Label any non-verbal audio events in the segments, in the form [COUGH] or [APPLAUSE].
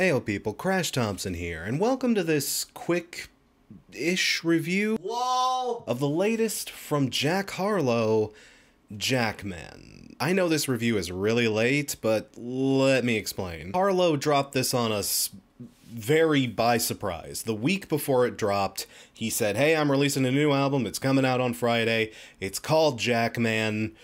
Ayo people, Crash Thompson here, and welcome to this quick-ish review LOL. of the latest from Jack Harlow, Jackman. I know this review is really late, but let me explain. Harlow dropped this on us very by surprise. The week before it dropped, he said, Hey, I'm releasing a new album. It's coming out on Friday. It's called Jackman.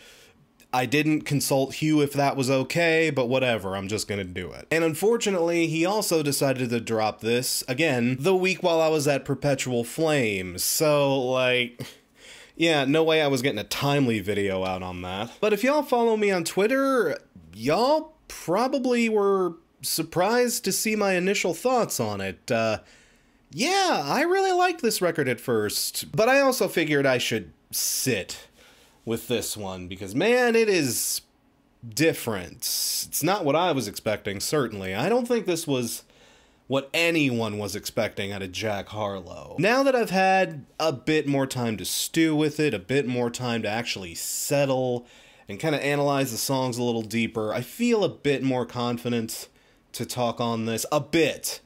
I didn't consult Hugh if that was okay, but whatever, I'm just gonna do it. And unfortunately, he also decided to drop this, again, the week while I was at Perpetual Flame. So, like. Yeah, no way I was getting a timely video out on that. But if y'all follow me on Twitter, y'all probably were surprised to see my initial thoughts on it. Uh, yeah, I really liked this record at first, but I also figured I should sit with this one because, man, it is different. It's not what I was expecting, certainly. I don't think this was what anyone was expecting out of Jack Harlow. Now that I've had a bit more time to stew with it, a bit more time to actually settle and kind of analyze the songs a little deeper, I feel a bit more confident to talk on this. A bit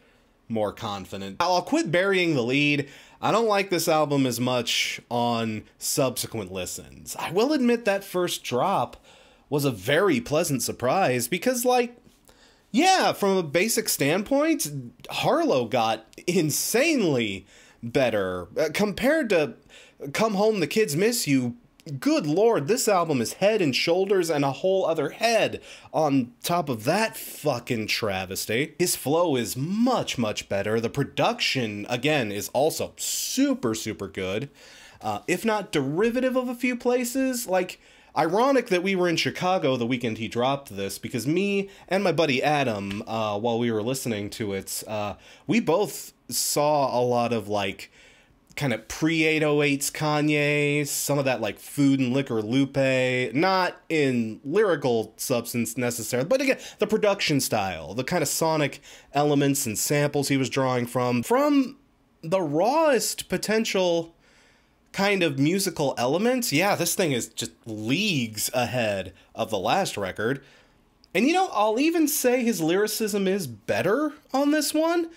more confident. I'll quit burying the lead. I don't like this album as much on subsequent listens. I will admit that first drop was a very pleasant surprise because, like, yeah, from a basic standpoint, Harlow got insanely better uh, compared to Come Home the Kids Miss You. Good lord, this album is head and shoulders and a whole other head on top of that fucking travesty. His flow is much, much better. The production, again, is also super, super good. Uh, if not derivative of a few places, like Ironic that we were in Chicago the weekend he dropped this because me and my buddy Adam, uh, while we were listening to it, uh, we both saw a lot of like kind of pre 808s Kanye, some of that like food and liquor Lupe, not in lyrical substance necessarily, but again, the production style, the kind of sonic elements and samples he was drawing from, from the rawest potential kind of musical elements, yeah, this thing is just leagues ahead of the last record. And you know, I'll even say his lyricism is better on this one.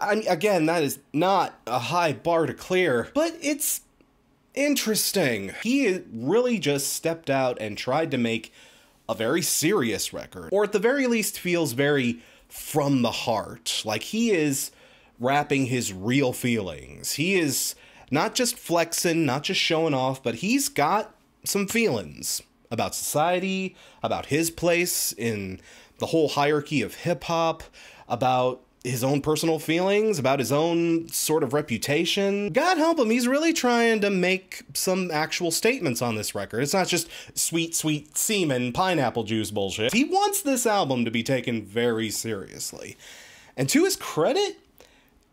I mean, again, that is not a high bar to clear, but it's interesting. He really just stepped out and tried to make a very serious record, or at the very least, feels very from the heart. Like he is rapping his real feelings. He is not just flexing, not just showing off, but he's got some feelings about society, about his place in the whole hierarchy of hip hop, about his own personal feelings, about his own sort of reputation. God help him, he's really trying to make some actual statements on this record. It's not just sweet, sweet semen pineapple juice bullshit. He wants this album to be taken very seriously. And to his credit,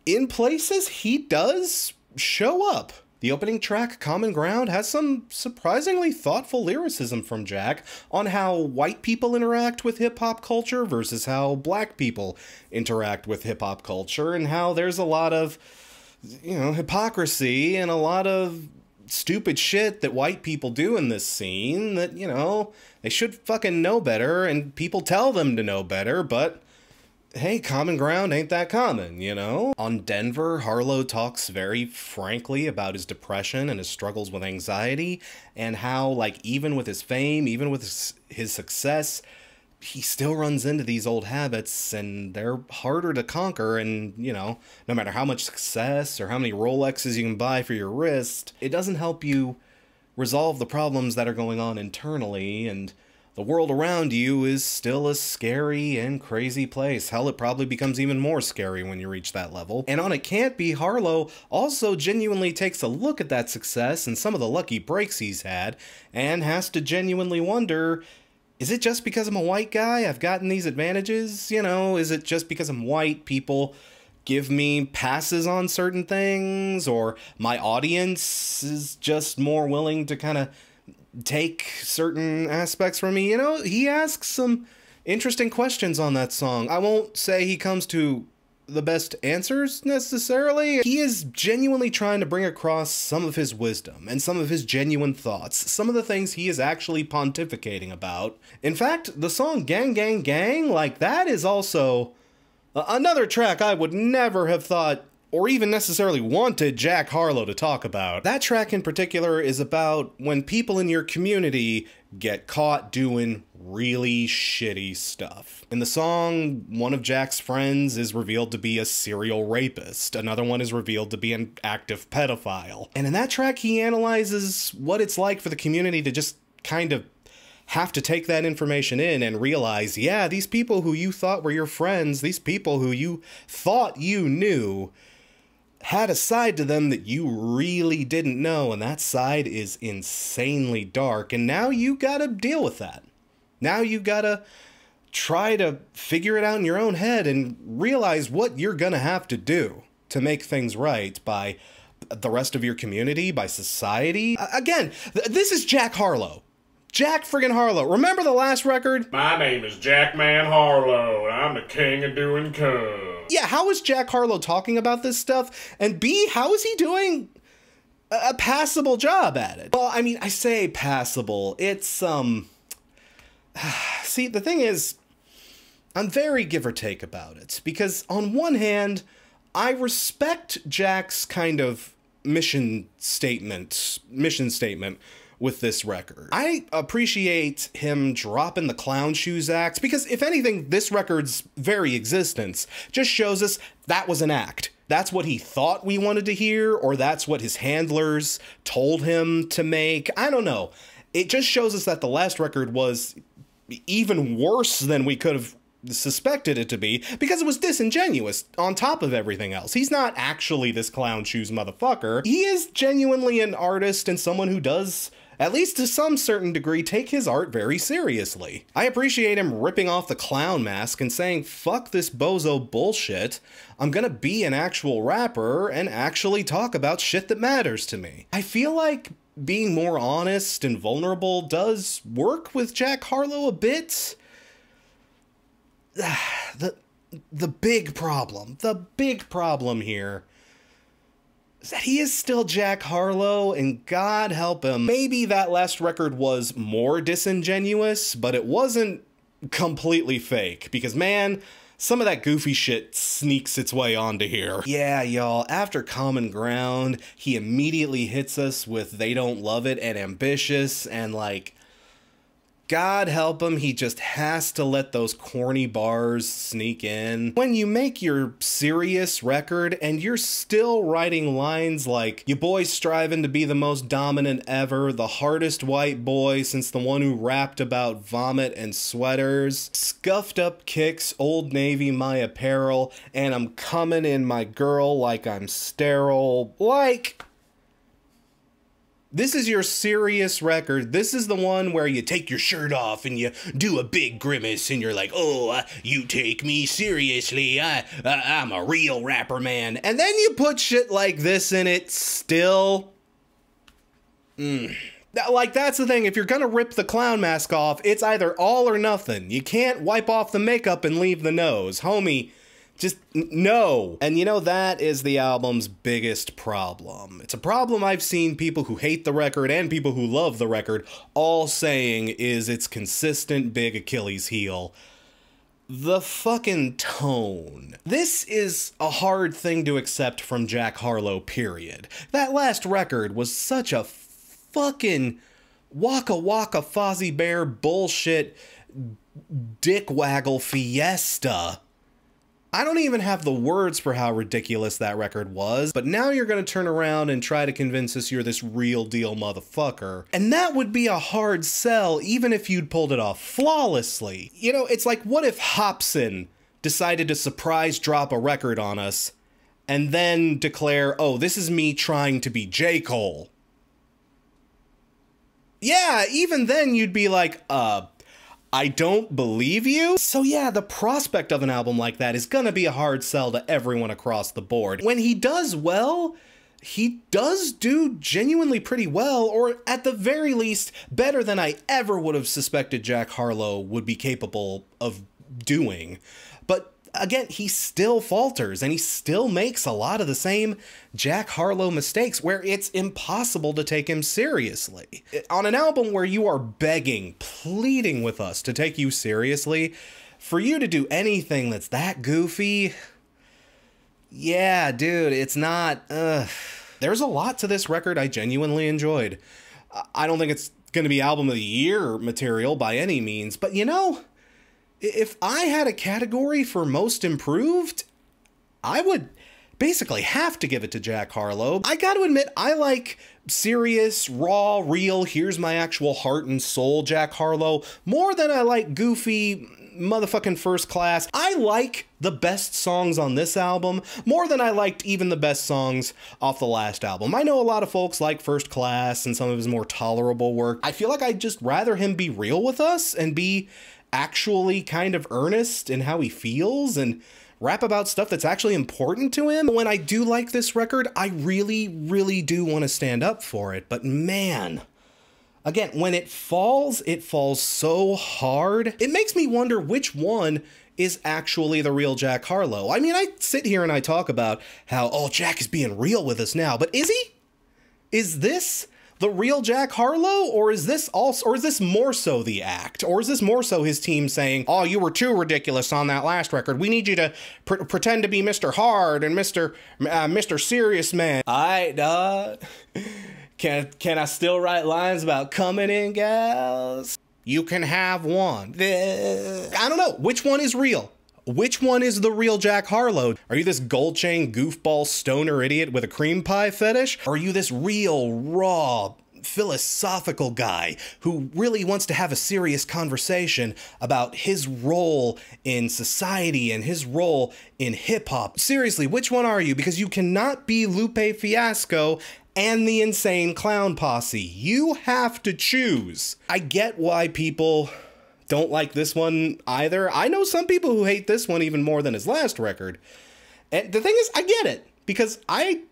in places he does show up. The opening track, Common Ground, has some surprisingly thoughtful lyricism from Jack on how white people interact with hip hop culture versus how black people interact with hip hop culture, and how there's a lot of, you know, hypocrisy and a lot of stupid shit that white people do in this scene that, you know, they should fucking know better, and people tell them to know better, but hey, common ground ain't that common, you know? On Denver, Harlow talks very frankly about his depression and his struggles with anxiety, and how, like, even with his fame, even with his, his success, he still runs into these old habits and they're harder to conquer. And, you know, no matter how much success or how many Rolexes you can buy for your wrist, it doesn't help you resolve the problems that are going on internally and the world around you is still a scary and crazy place. Hell, it probably becomes even more scary when you reach that level. And on It Can't Be, Harlow also genuinely takes a look at that success and some of the lucky breaks he's had, and has to genuinely wonder is it just because I'm a white guy I've gotten these advantages? You know, is it just because I'm white people give me passes on certain things, or my audience is just more willing to kind of take certain aspects from me. You know, he asks some interesting questions on that song. I won't say he comes to the best answers necessarily. He is genuinely trying to bring across some of his wisdom and some of his genuine thoughts, some of the things he is actually pontificating about. In fact, the song Gang Gang Gang, like that is also another track I would never have thought or even necessarily wanted Jack Harlow to talk about. That track in particular is about when people in your community get caught doing really shitty stuff. In the song, one of Jack's friends is revealed to be a serial rapist, another one is revealed to be an active pedophile. And in that track, he analyzes what it's like for the community to just kind of have to take that information in and realize, yeah, these people who you thought were your friends, these people who you thought you knew, had a side to them that you really didn't know, and that side is insanely dark, and now you gotta deal with that. Now you gotta try to figure it out in your own head and realize what you're gonna have to do to make things right by the rest of your community, by society. Again, th this is Jack Harlow. Jack friggin' Harlow. Remember the last record? My name is Jackman Harlow, and I'm the king of doing cubs. Yeah, how is Jack Harlow talking about this stuff? And B, how is he doing a passable job at it? Well, I mean, I say passable. It's, um. [SIGHS] See, the thing is, I'm very give or take about it. Because on one hand, I respect Jack's kind of mission statement, mission statement with this record. I appreciate him dropping the clown shoes act because, if anything, this record's very existence just shows us that was an act. That's what he thought we wanted to hear, or that's what his handlers told him to make. I don't know. It just shows us that the last record was even worse than we could have suspected it to be because it was disingenuous on top of everything else. He's not actually this clown shoes motherfucker. He is genuinely an artist and someone who does at least to some certain degree, take his art very seriously. I appreciate him ripping off the clown mask and saying, fuck this bozo bullshit, I'm gonna be an actual rapper and actually talk about shit that matters to me. I feel like being more honest and vulnerable does work with Jack Harlow a bit. [SIGHS] the the big problem, the big problem here that he is still Jack Harlow, and God help him. Maybe that last record was more disingenuous, but it wasn't completely fake, because man, some of that goofy shit sneaks its way onto here. Yeah, y'all, after Common Ground, he immediately hits us with They Don't Love It and Ambitious, and like, God help him, he just has to let those corny bars sneak in. When you make your serious record and you're still writing lines like, you boys striving to be the most dominant ever, the hardest white boy since the one who rapped about vomit and sweaters, scuffed up kicks, Old Navy my apparel, and I'm coming in my girl like I'm sterile. Like, this is your serious record. This is the one where you take your shirt off and you do a big grimace and you're like, "Oh, uh, you take me seriously. I uh, I'm a real rapper, man." And then you put shit like this in it still. Mm. Like that's the thing. If you're gonna rip the clown mask off, it's either all or nothing. You can't wipe off the makeup and leave the nose, homie. Just no. And you know, that is the album's biggest problem. It's a problem I've seen people who hate the record and people who love the record all saying is its consistent big Achilles heel. The fucking tone. This is a hard thing to accept from Jack Harlow, period. That last record was such a fucking waka waka Fozzie Bear bullshit dick waggle fiesta I don't even have the words for how ridiculous that record was, but now you're gonna turn around and try to convince us you're this real deal motherfucker. And that would be a hard sell even if you'd pulled it off flawlessly. You know, it's like what if Hopsin decided to surprise drop a record on us and then declare, oh, this is me trying to be J. Cole. Yeah, even then you'd be like, uh, I don't believe you. So yeah, the prospect of an album like that is gonna be a hard sell to everyone across the board. When he does well, he does do genuinely pretty well, or at the very least, better than I ever would have suspected Jack Harlow would be capable of doing. But again, he still falters and he still makes a lot of the same Jack Harlow mistakes where it's impossible to take him seriously. On an album where you are begging, pleading with us to take you seriously, for you to do anything that's that goofy, yeah, dude, it's not. Uh, there's a lot to this record I genuinely enjoyed. I don't think it's going to be album of the year material by any means, but you know, if I had a category for most improved, I would basically have to give it to Jack Harlow. I got to admit, I like serious, raw, real, here's my actual heart and soul Jack Harlow more than I like goofy, motherfucking first class. I like the best songs on this album more than I liked even the best songs off the last album. I know a lot of folks like First Class and some of his more tolerable work. I feel like I'd just rather him be real with us and be actually kind of earnest in how he feels and rap about stuff that's actually important to him. When I do like this record, I really, really do want to stand up for it. But man, again, when it falls, it falls so hard. It makes me wonder which one is actually the real Jack Harlow. I mean, I sit here and I talk about how, oh, Jack is being real with us now, but is he? Is this the real Jack Harlow, or is this also, or is this more so the act, or is this more so his team saying, "Oh, you were too ridiculous on that last record. We need you to pr- pretend to be Mr. Hard and Mr. Uh, Mr. Serious Man." I uh, can can I still write lines about coming in, gals? You can have one. I don't know which one is real. Which one is the real Jack Harlow? Are you this gold chain goofball stoner idiot with a cream pie fetish? Or are you this real, raw, philosophical guy who really wants to have a serious conversation about his role in society and his role in hip hop. Seriously, which one are you? Because you cannot be Lupe Fiasco and the Insane Clown Posse. You have to choose. I get why people don't like this one either. I know some people who hate this one even more than his last record. And the thing is, I get it because I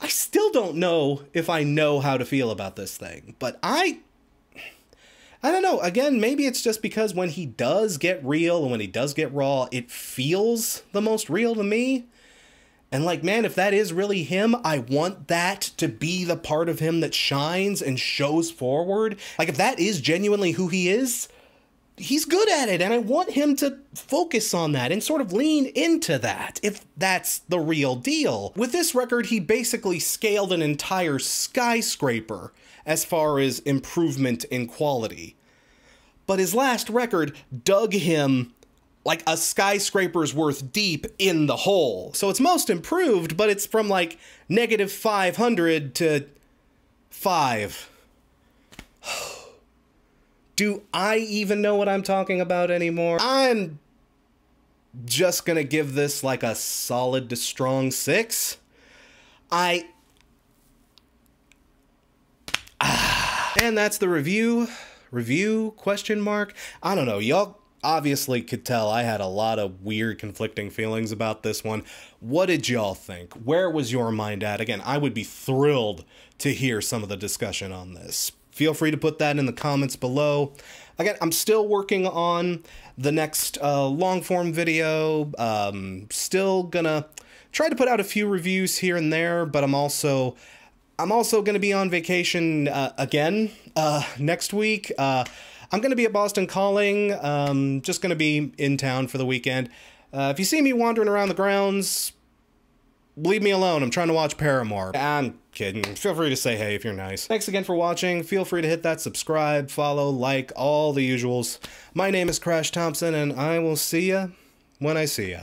I still don't know if I know how to feel about this thing. But I I don't know. Again, maybe it's just because when he does get real and when he does get raw, it feels the most real to me. And like, man, if that is really him, I want that to be the part of him that shines and shows forward. Like, if that is genuinely who he is, he's good at it and I want him to focus on that and sort of lean into that if that's the real deal. With this record, he basically scaled an entire skyscraper as far as improvement in quality. But his last record dug him like a skyscraper's worth deep in the hole. So it's most improved, but it's from like negative 500 to 5. [SIGHS] [SIGHS] Do I even know what I'm talking about anymore? I'm just gonna give this like a solid to strong six. I. [SIGHS] and that's the review. Review? Question mark? I don't know. Y'all obviously could tell I had a lot of weird conflicting feelings about this one. What did y'all think? Where was your mind at? Again, I would be thrilled to hear some of the discussion on this feel free to put that in the comments below. Again, I'm still working on the next uh, long form video. Um, still gonna try to put out a few reviews here and there, but I'm also I'm also gonna be on vacation uh, again uh, next week. Uh, I'm gonna be at Boston Calling. Um, just gonna be in town for the weekend. Uh, if you see me wandering around the grounds, leave me alone. I'm trying to watch Paramore. I'm kidding. Feel free to say hey if you're nice. Thanks again for watching. Feel free to hit that subscribe, follow, like, all the usuals. My name is Crash Thompson, and I will see ya when I see ya.